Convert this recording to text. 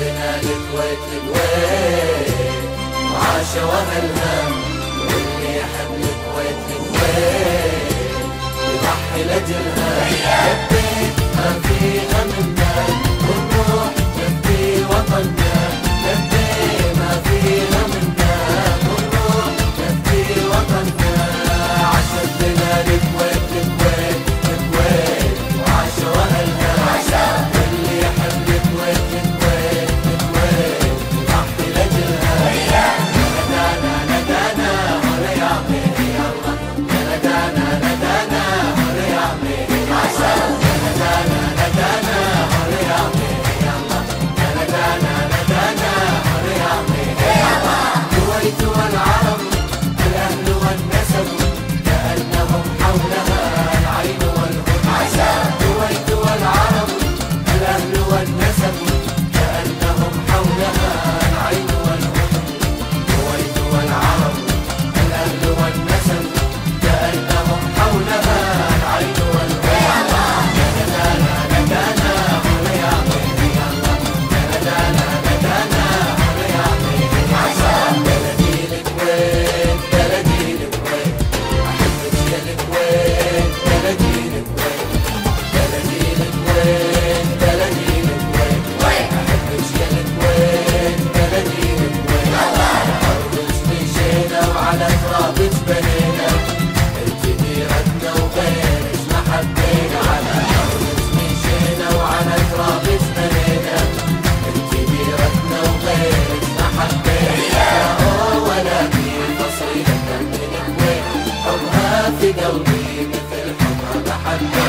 لنا الكويت الكويت. عاش وهالهم واللي يحب الكويت الكويت. يضحي لاجلها I know.